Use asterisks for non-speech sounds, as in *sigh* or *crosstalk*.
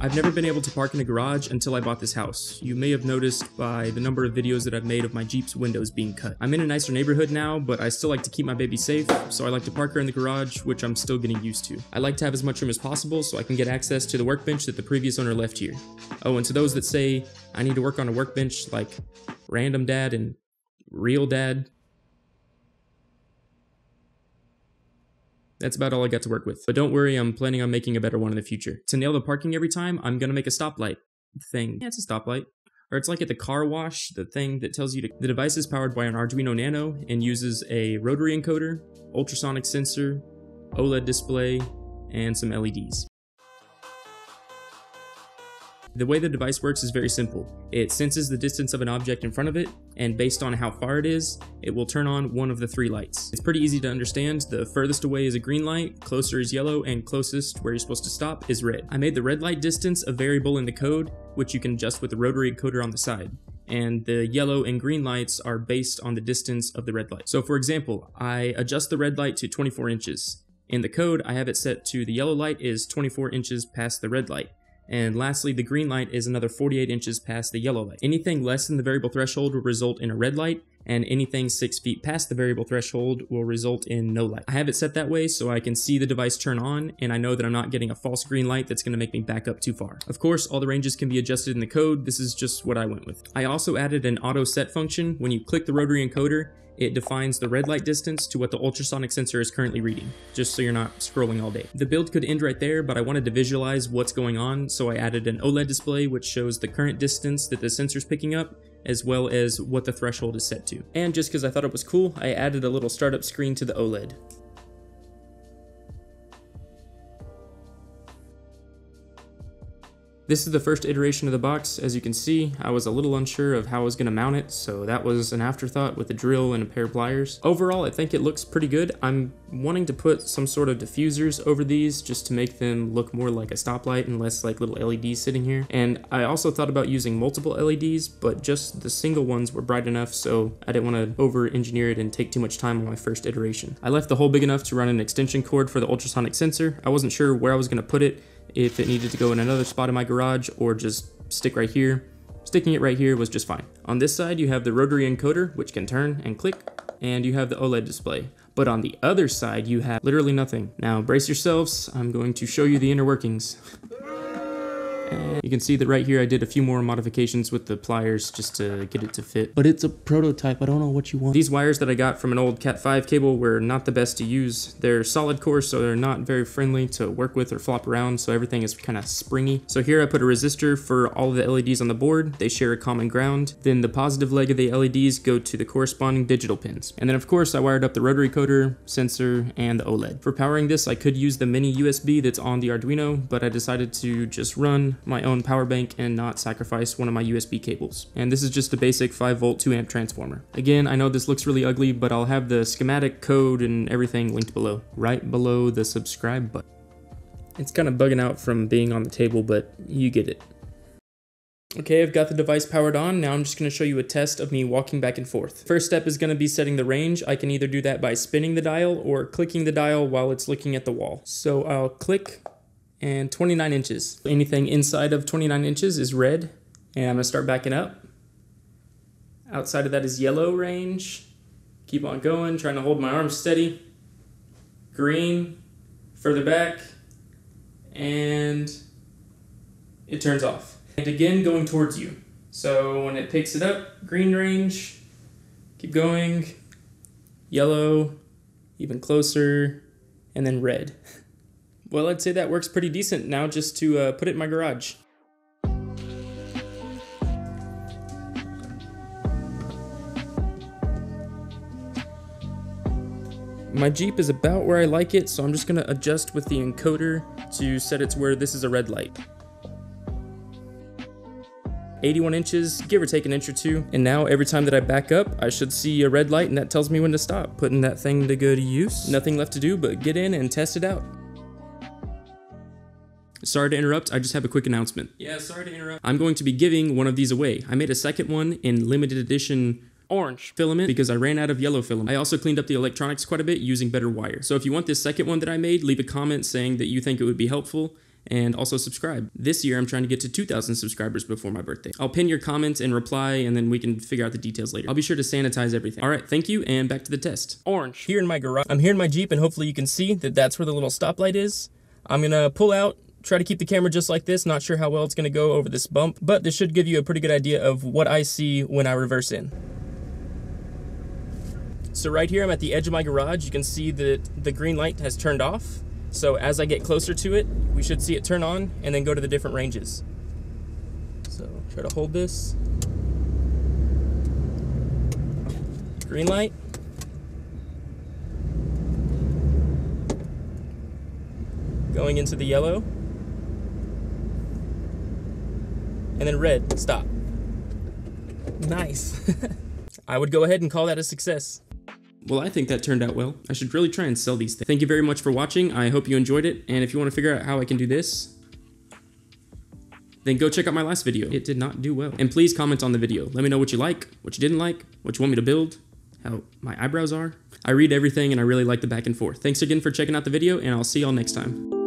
I've never been able to park in a garage until I bought this house. You may have noticed by the number of videos that I've made of my Jeep's windows being cut. I'm in a nicer neighborhood now, but I still like to keep my baby safe, so I like to park her in the garage, which I'm still getting used to. I like to have as much room as possible so I can get access to the workbench that the previous owner left here. Oh, and to those that say I need to work on a workbench like Random Dad and Real Dad, That's about all I got to work with. But don't worry, I'm planning on making a better one in the future. To nail the parking every time, I'm gonna make a stoplight thing. Yeah, it's a stoplight. Or it's like at the car wash, the thing that tells you to. The device is powered by an Arduino Nano and uses a rotary encoder, ultrasonic sensor, OLED display, and some LEDs. The way the device works is very simple. It senses the distance of an object in front of it, and based on how far it is, it will turn on one of the three lights. It's pretty easy to understand. The furthest away is a green light, closer is yellow, and closest where you're supposed to stop is red. I made the red light distance a variable in the code, which you can adjust with the rotary encoder on the side and the yellow and green lights are based on the distance of the red light. So for example, I adjust the red light to 24 inches. In the code, I have it set to the yellow light is 24 inches past the red light. And lastly, the green light is another 48 inches past the yellow light. Anything less than the variable threshold will result in a red light, and anything 6 feet past the variable threshold will result in no light. I have it set that way so I can see the device turn on, and I know that I'm not getting a false green light that's going to make me back up too far. Of course, all the ranges can be adjusted in the code, this is just what I went with. I also added an auto set function. When you click the rotary encoder, it defines the red light distance to what the ultrasonic sensor is currently reading, just so you're not scrolling all day. The build could end right there, but I wanted to visualize what's going on, so I added an OLED display which shows the current distance that the sensor's picking up, as well as what the threshold is set to. And just because I thought it was cool, I added a little startup screen to the OLED. This is the first iteration of the box. As you can see, I was a little unsure of how I was going to mount it, so that was an afterthought with a drill and a pair of pliers. Overall, I think it looks pretty good. I'm wanting to put some sort of diffusers over these just to make them look more like a stoplight and less like little LEDs sitting here. And I also thought about using multiple LEDs, but just the single ones were bright enough, so I didn't want to over-engineer it and take too much time on my first iteration. I left the hole big enough to run an extension cord for the ultrasonic sensor. I wasn't sure where I was going to put it, if it needed to go in another spot in my garage or just stick right here. Sticking it right here was just fine. On this side, you have the rotary encoder, which can turn and click, and you have the OLED display. But on the other side, you have literally nothing. Now brace yourselves, I'm going to show you the inner workings. *laughs* And you can see that right here I did a few more modifications with the pliers just to get it to fit. But it's a prototype, I don't know what you want. These wires that I got from an old Cat 5 cable were not the best to use. They're solid core so they're not very friendly to work with or flop around so everything is kind of springy. So here I put a resistor for all of the LEDs on the board. They share a common ground. Then the positive leg of the LEDs go to the corresponding digital pins. And then of course I wired up the rotary encoder, sensor, and the OLED. For powering this I could use the mini USB that's on the Arduino but I decided to just run my own power bank and not sacrifice one of my USB cables. And this is just a basic 5 volt 2 amp transformer. Again, I know this looks really ugly, but I'll have the schematic code and everything linked below, right below the subscribe button. It's kind of bugging out from being on the table, but you get it. Okay, I've got the device powered on. Now I'm just going to show you a test of me walking back and forth. First step is going to be setting the range. I can either do that by spinning the dial or clicking the dial while it's looking at the wall. So I'll click and 29 inches. Anything inside of 29 inches is red, and I'm gonna start backing up. Outside of that is yellow range. Keep on going, trying to hold my arms steady. Green, further back, and it turns off. And again, going towards you. So when it picks it up, green range, keep going, yellow, even closer, and then red. *laughs* Well, I'd say that works pretty decent now just to uh, put it in my garage. My Jeep is about where I like it, so I'm just gonna adjust with the encoder to set it to where this is a red light. 81 inches, give or take an inch or two. And now every time that I back up, I should see a red light and that tells me when to stop, putting that thing to good use. Nothing left to do but get in and test it out. Sorry to interrupt, I just have a quick announcement. Yeah, sorry to interrupt. I'm going to be giving one of these away. I made a second one in limited edition orange filament because I ran out of yellow filament. I also cleaned up the electronics quite a bit using better wire. So if you want this second one that I made, leave a comment saying that you think it would be helpful and also subscribe. This year, I'm trying to get to 2,000 subscribers before my birthday. I'll pin your comments and reply, and then we can figure out the details later. I'll be sure to sanitize everything. All right, thank you, and back to the test. Orange. Here in my garage. I'm here in my Jeep, and hopefully you can see that that's where the little stoplight is. I'm gonna pull out, try to keep the camera just like this. Not sure how well it's gonna go over this bump, but this should give you a pretty good idea of what I see when I reverse in. So right here, I'm at the edge of my garage. You can see that the green light has turned off. So as I get closer to it, we should see it turn on and then go to the different ranges. So try to hold this. Green light. Going into the yellow. And then red, stop. Nice. *laughs* I would go ahead and call that a success. Well, I think that turned out well. I should really try and sell these things. Thank you very much for watching. I hope you enjoyed it. And if you want to figure out how I can do this, then go check out my last video. It did not do well. And please comment on the video. Let me know what you like, what you didn't like, what you want me to build, how my eyebrows are. I read everything and I really like the back and forth. Thanks again for checking out the video and I'll see y'all next time.